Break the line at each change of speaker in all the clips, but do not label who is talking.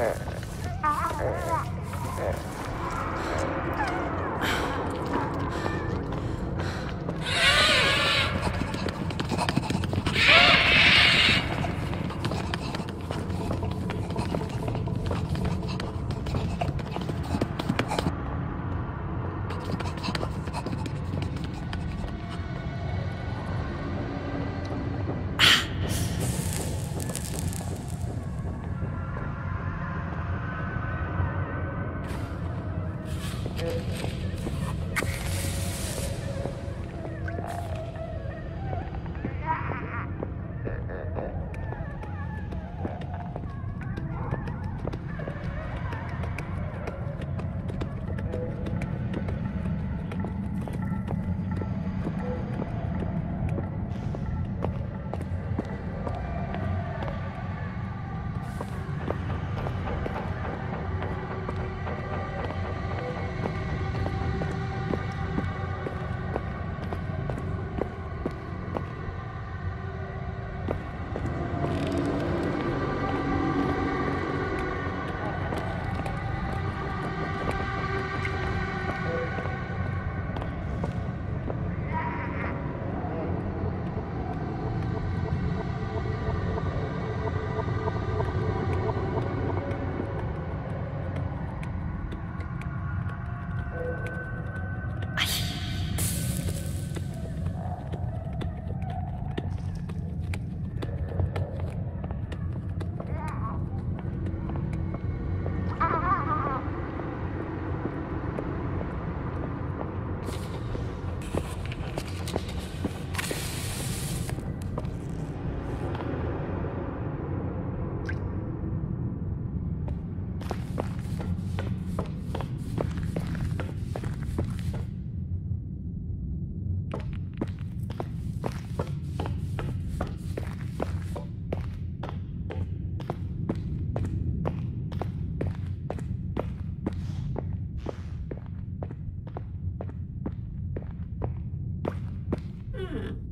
Yeah. Hmm.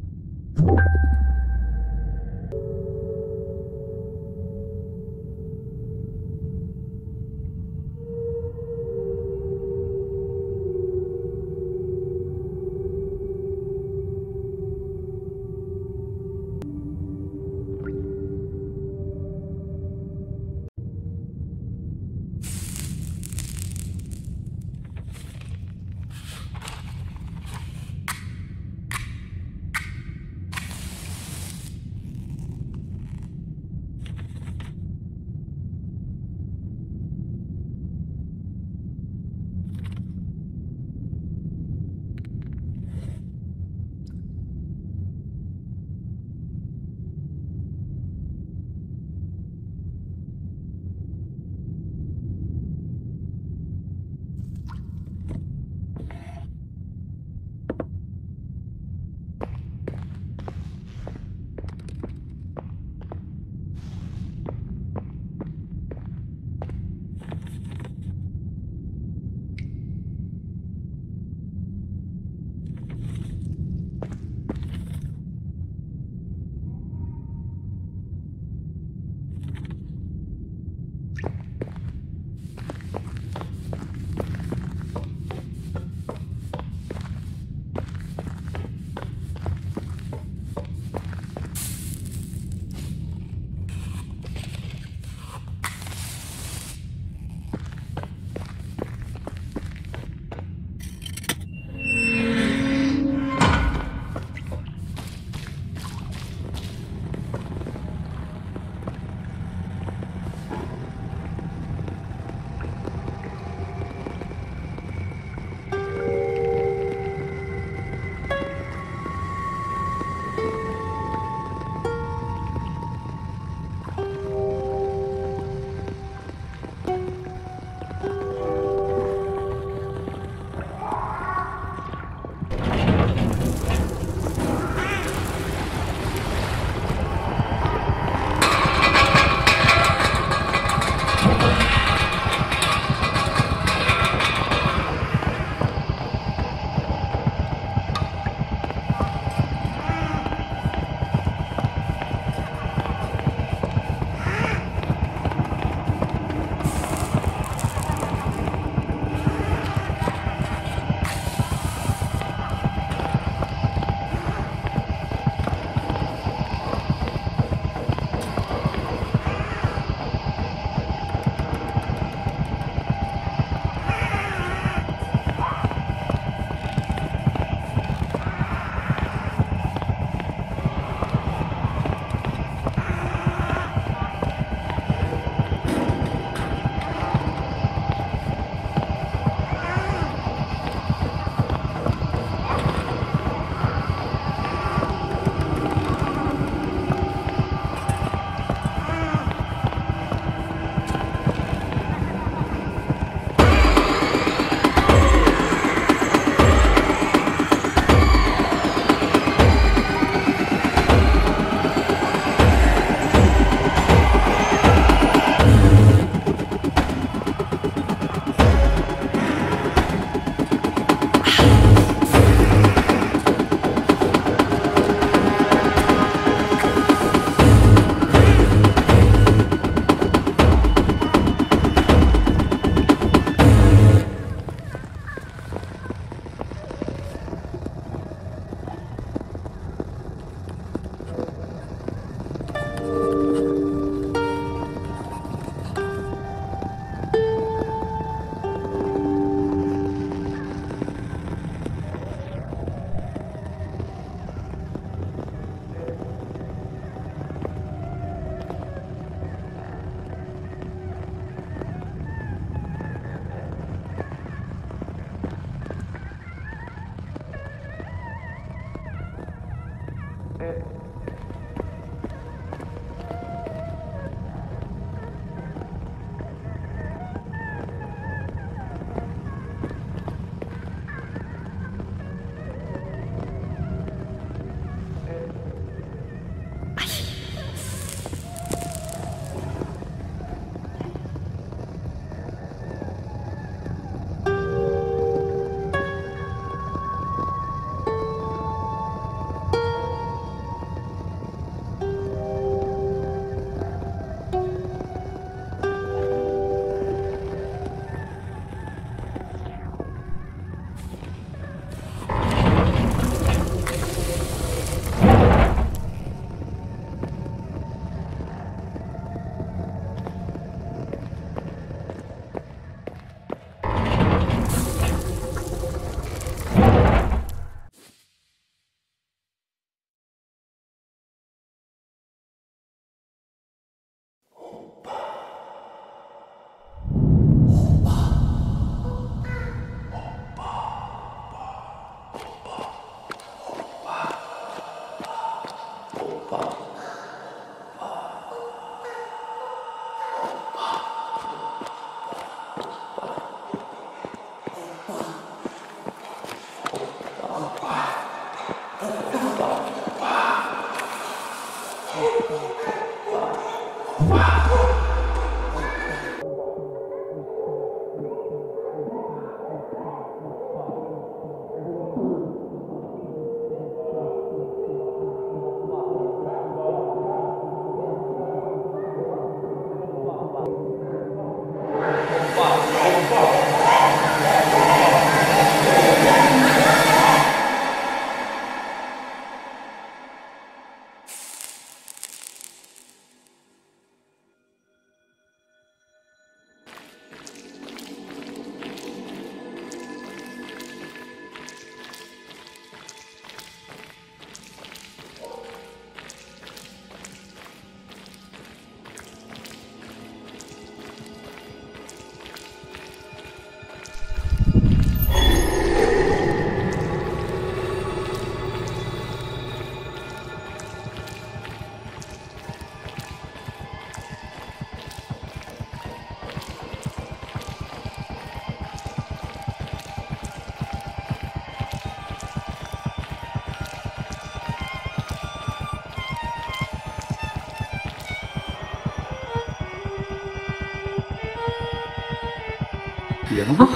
Ja. Ah.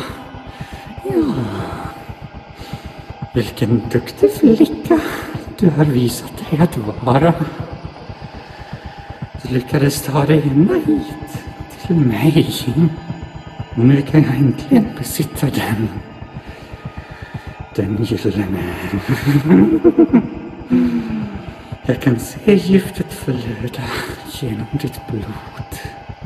Ja. Vilken duktig flicka du har visat dig att vara. Du lyckades ta dig ända hit, till mig. Och nu kan jag äntligen besitta den. Den gyllene. Jag kan se giftet flöda genom ditt blod.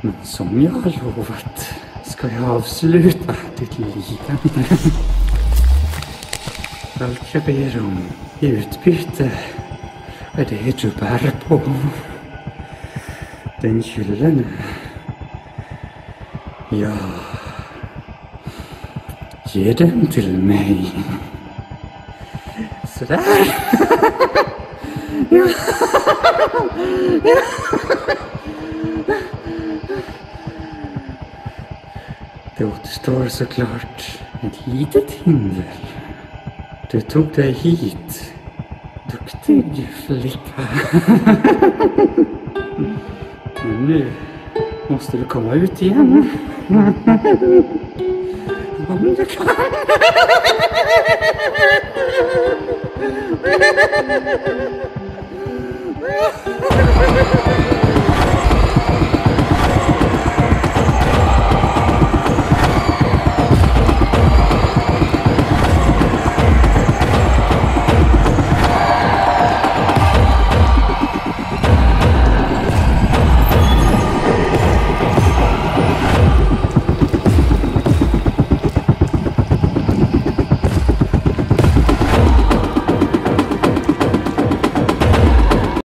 Men som jag har lovat ska jag avsluta ditt lidande. Allt jag ber om i utbyte är det du bär på. Den gyllene. Ja. Ge den till mig. Sådär. Det återstår såklart ett litet hinder. Du tog dig hit. Duktig flicka. Men nu måste du komma ut igen. Om du kan.